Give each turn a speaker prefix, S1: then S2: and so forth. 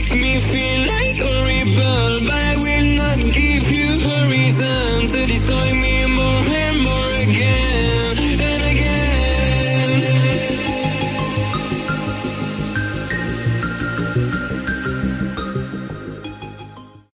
S1: make me feel like a rebel, but I will not give you a reason to destroy me more and more again and again.